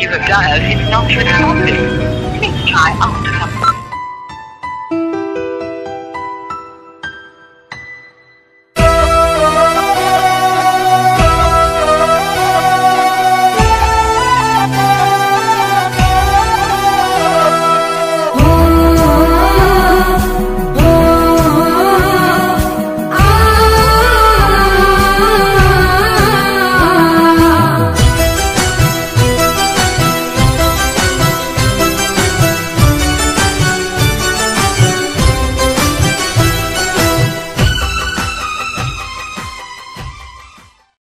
you have dialed is not responding. Please try after some